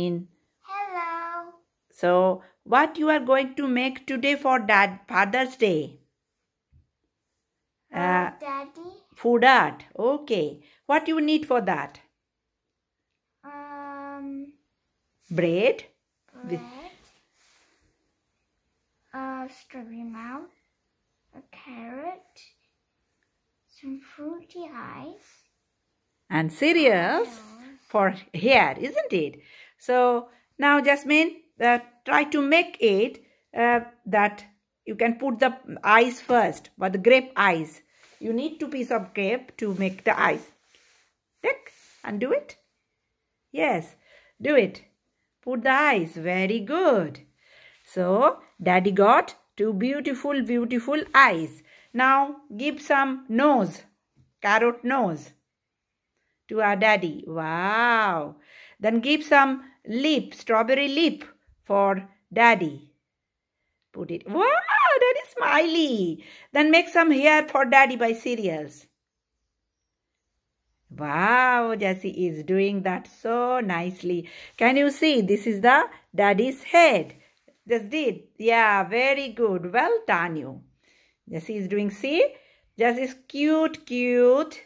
Hello. So, what you are going to make today for Dad Father's Day? Uh, Daddy. Food art. Okay. What you need for that? Um. Bread. Bread. A strawberry mouth. A carrot. Some fruity eyes. And cereals for hair, isn't it? So now Jasmine, uh, try to make it uh, that you can put the eyes first, but the grape eyes. You need two pieces of grape to make the eyes. Take and do it. Yes, do it. Put the eyes. Very good. So, daddy got two beautiful, beautiful eyes. Now, give some nose, carrot nose to our daddy. Wow. Then give some lip, strawberry lip for daddy. Put it. Wow, that is smiley. Then make some hair for daddy by cereals. Wow, Jessie is doing that so nicely. Can you see? This is the daddy's head. Just did. Yeah, very good. Well done you. Jessie is doing, see? Jessie's cute, cute.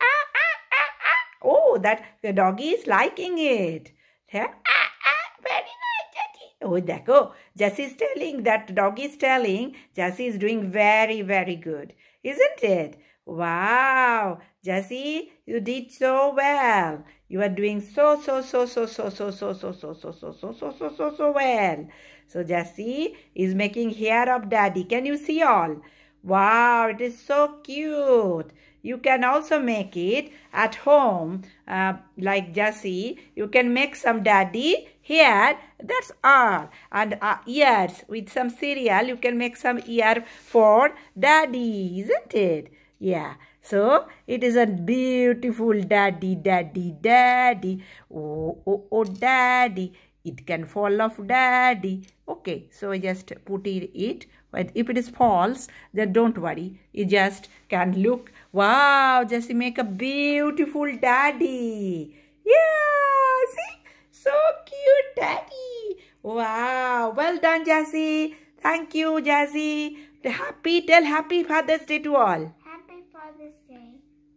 Ah, ah, ah, ah. Oh, that the doggy is liking it. Yeah? Ah, ah, very nice, Jessie. Oh, देखो, Jessie is telling, that doggy is telling, Jessie is doing very, very good. Isn't it? Wow, Jessie, you did so well. You are doing so, so, so, so, so, so, so, so, so, so, so, so, so, so, so, so well. So Jessie is making hair of daddy. Can you see all? Wow, it is so cute. You can also make it at home uh, like Jessie. You can make some daddy hair. That's all. And uh, ears with some cereal. You can make some ear for daddy, isn't it? Yeah. So it is a beautiful daddy, daddy, daddy. Oh, oh, oh, daddy. It can fall off daddy. Okay. So just put it. But if it is false, then don't worry. You just can look. Wow. Just make a beautiful daddy. Yeah. See? So cute daddy. Wow. Well done, Jessie. Thank you, Jessie. Happy, tell happy Father's Day to all. Happy father's Day.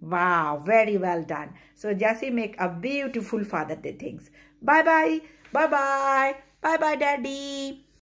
Wow, very well done. So Jessie make a beautiful Father Day things. Bye bye. Bye bye. Bye bye, Daddy.